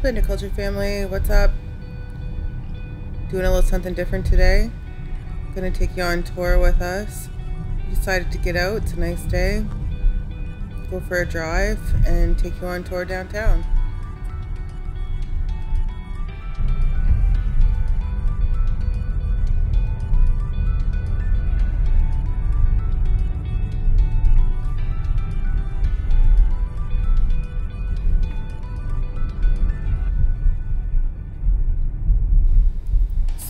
Hey Culture family, what's up? Doing a little something different today. Gonna take you on tour with us. Decided to get out, it's a nice day. Go for a drive and take you on tour downtown.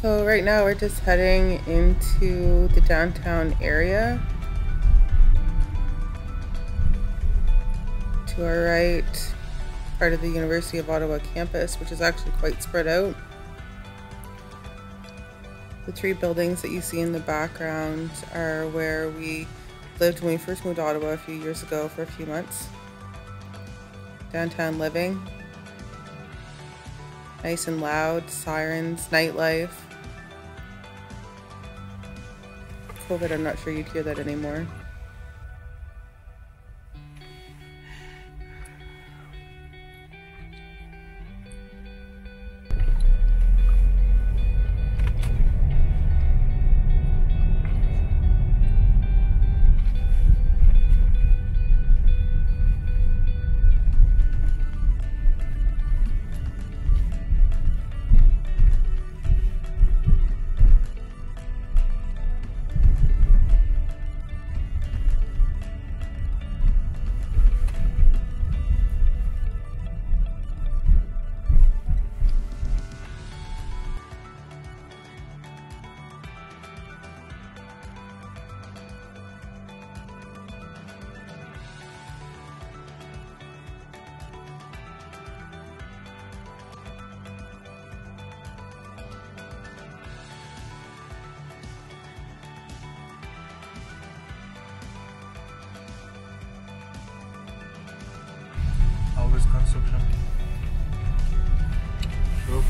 So right now we're just heading into the downtown area. To our right, part of the University of Ottawa campus, which is actually quite spread out. The three buildings that you see in the background are where we lived when we first moved to Ottawa a few years ago for a few months. Downtown living. Nice and loud, sirens, nightlife. COVID, I'm not sure you'd hear that anymore.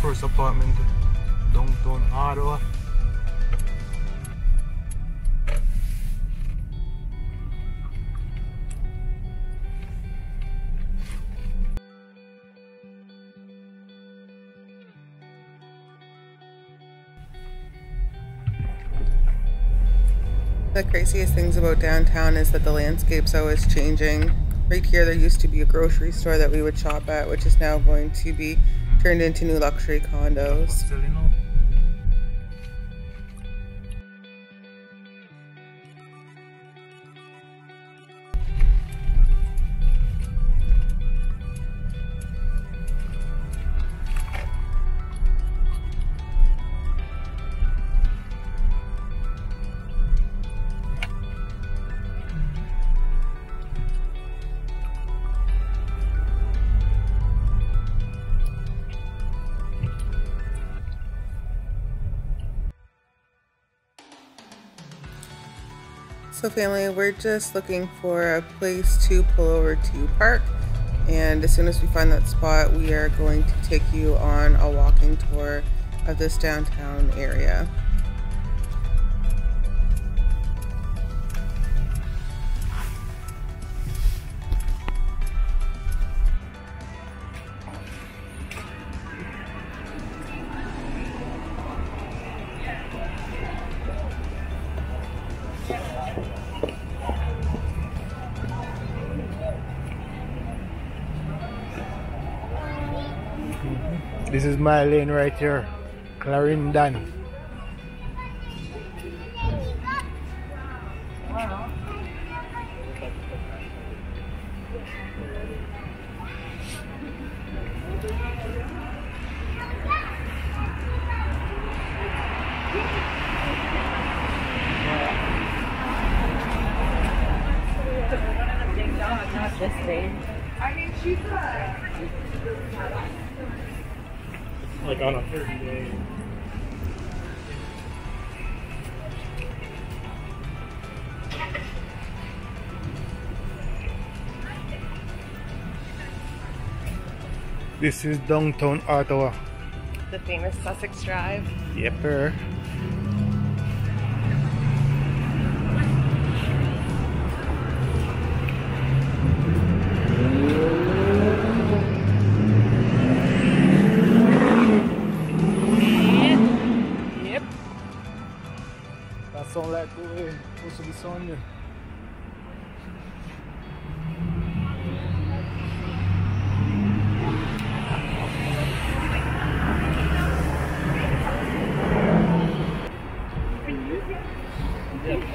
First apartment downtown Ottawa. The craziest things about downtown is that the landscape's always changing. Right here, there used to be a grocery store that we would shop at, which is now going to be turned into new luxury condos. So, family, we're just looking for a place to pull over to park. And as soon as we find that spot, we are going to take you on a walking tour of this downtown area. My lane right here, Clarendon. This is downtown Ottawa. The famous Sussex Drive.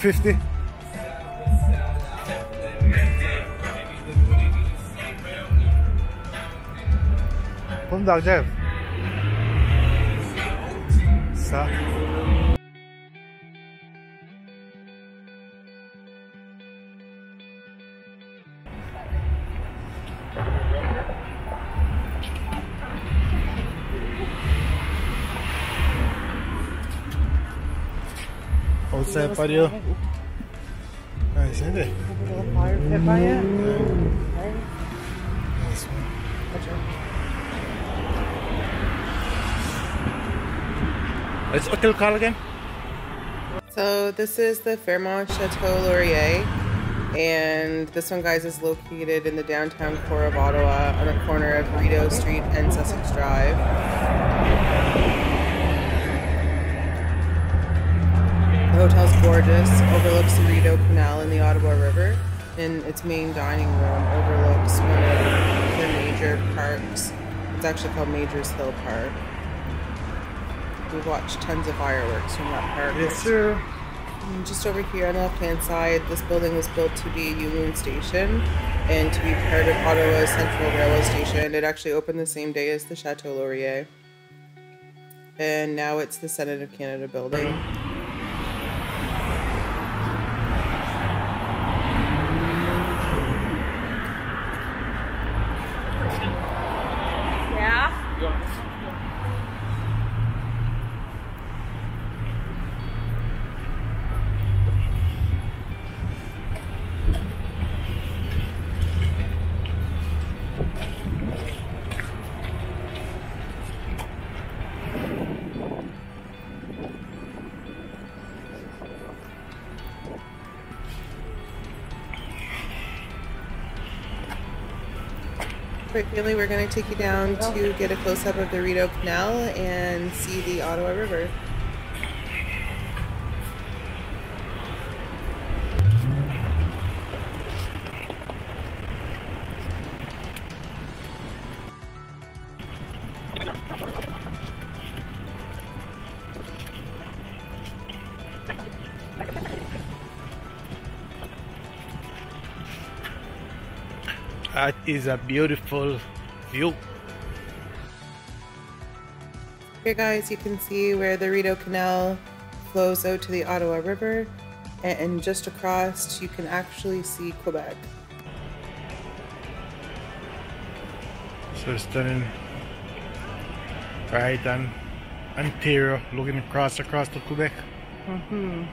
50. Come, da acayip. Nice one. It's Hotel Carl again? So this is the Fairmont Chateau Laurier. And this one, guys, is located in the downtown core of Ottawa on the corner of Rideau Street and Sussex Drive. The hotel's gorgeous, overlooks the Rideau Canal and the Ottawa River, and its main dining room overlooks one of the major parks. It's actually called Majors Hill Park. We've watched tons of fireworks from that park. Yes, sir. And Just over here on the left hand side, this building was built to be a Union Station and to be part of Ottawa's Central Railway Station. It actually opened the same day as the Chateau Laurier. And now it's the Senate of Canada building. Right, Bailey, we're going to take you down to get a close up of the Rideau Canal and see the Ottawa River. That is a beautiful view. Here, guys, you can see where the Rideau Canal flows out to the Ottawa River, and just across, you can actually see Quebec. So stunning. Right on Ontario, looking across across to Quebec. Mm-hmm.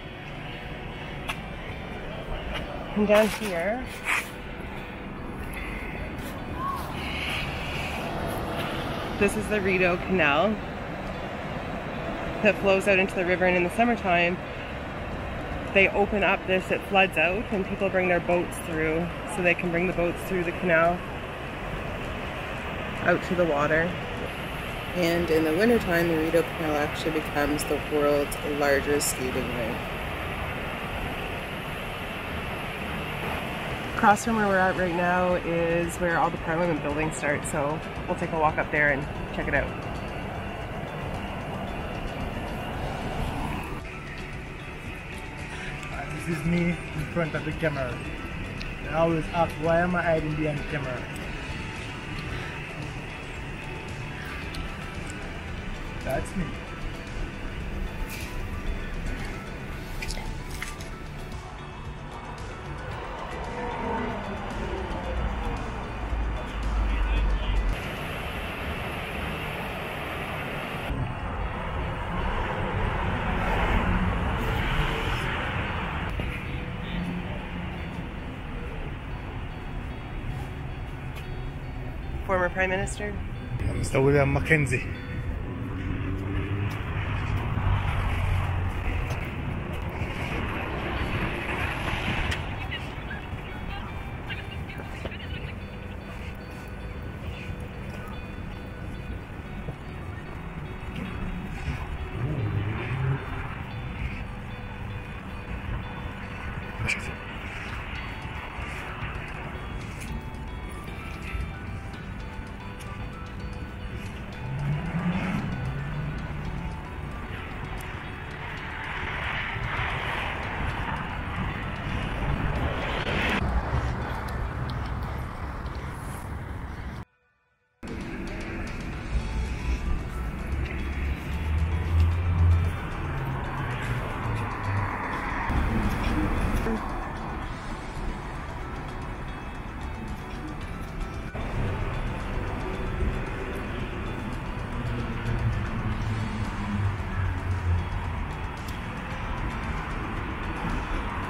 And down here, this is the Rideau Canal that flows out into the river, and in the summertime, they open up this, it floods out, and people bring their boats through so they can bring the boats through the canal out to the water. And in the wintertime, the Rideau Canal actually becomes the world's largest skating rink. Across from where we're at right now is where all the Parliament buildings start, so we'll take a walk up there and check it out. Uh, this is me in front of the camera. I always ask why am I hiding behind the camera? That's me. Former Prime Minister. Mr. William Mackenzie.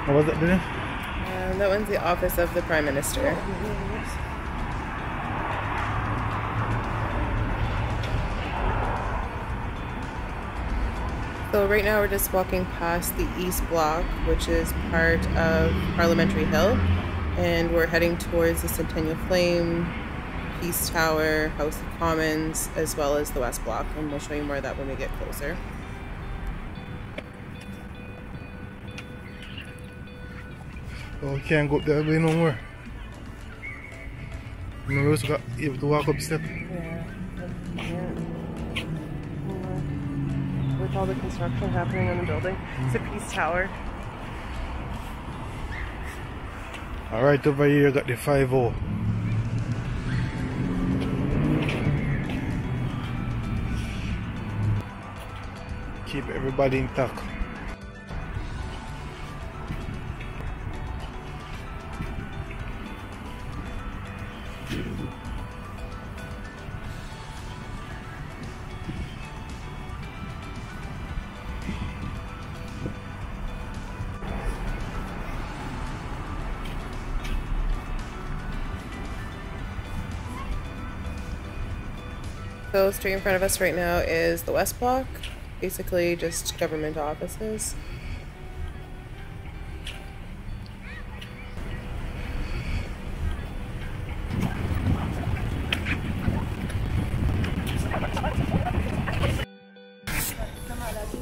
What was that, Billy? Um, that one's the office of the Prime Minister. So right now we're just walking past the East Block, which is part of Parliamentary Hill, and we're heading towards the Centennial Flame, Peace Tower, House of Commons, as well as the West Block, and we'll show you more of that when we get closer. Oh, we can't go up that way no more. Remember, we also got able to walk up step. Yeah. With all the construction happening on the building, it's a Peace Tower. Alright, over here, got the 5 0. Keep everybody intact. So straight in front of us right now is the West Block, basically just government offices.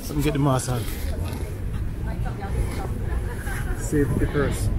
Let me get the mask on. Safety first. So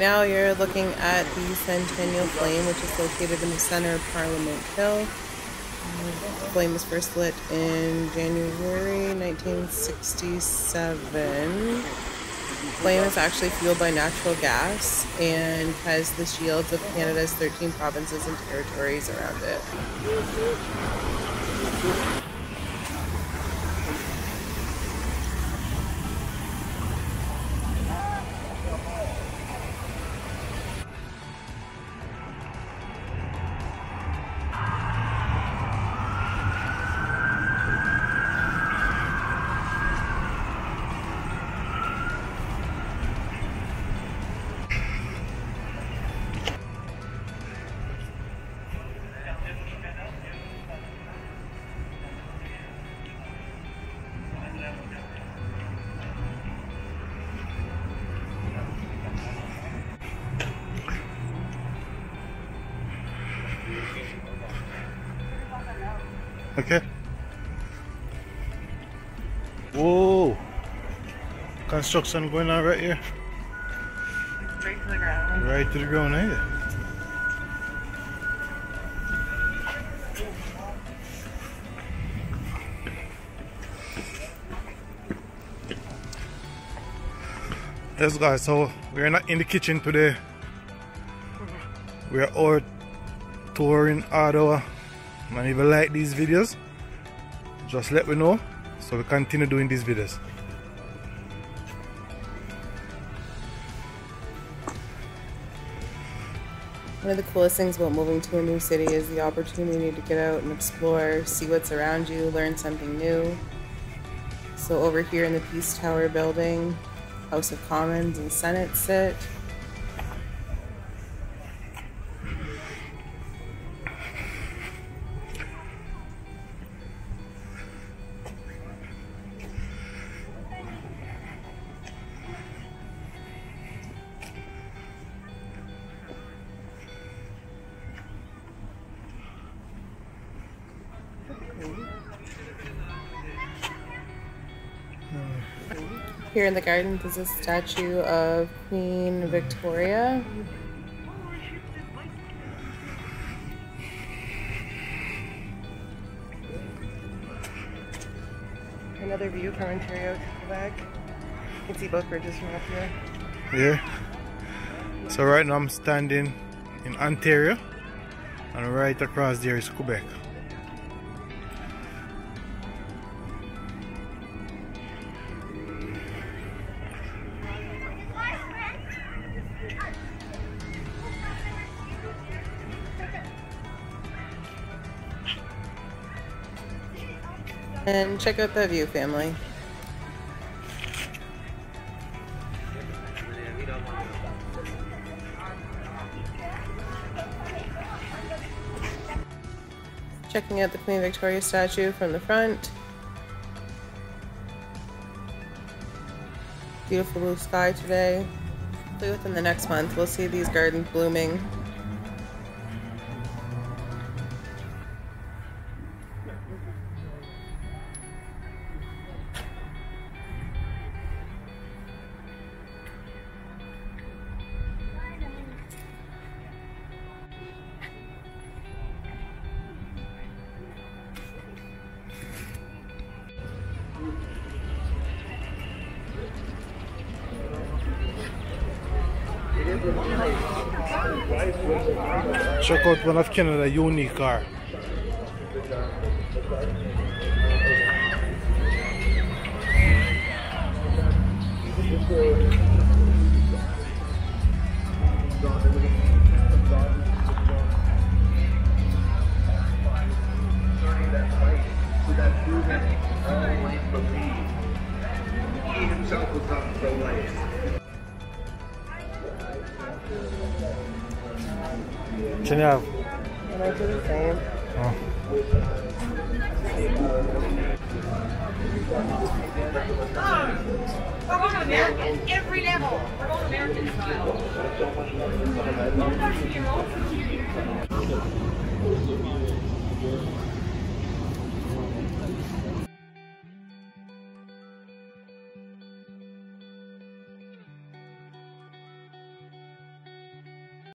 right now you're looking at the Centennial Flame, which is located in the center of Parliament Hill. The flame was first lit in January 1967. The Flame is actually fueled by natural gas and has the shields of Canada's 13 provinces and territories around it. Okay. Whoa. Construction going on right here. Straight to the ground. Right to the ground, eh? Yes guys, so we're not in the kitchen today. We're out touring Ottawa. And if you like these videos, just let me know so we continue doing these videos. One of the coolest things about moving to a new city is the opportunity to get out and explore, see what's around you, learn something new. So over here in the Peace Tower building, House of Commons and Senate sit. Here in the gardens is a statue of Queen Victoria. Another view from Ontario to Quebec. You can see both bridges from up here. Yeah. So right now I'm standing in Ontario and right across there is Quebec. And check out that view, family. Checking out the Queen Victoria statue from the front. Beautiful blue sky today. Hopefully within the next month we'll see these gardens blooming. Check out one of Canada unique car. He himself was not. much an hour? We're going to American, every oh. level. We're going American style. Mm -hmm.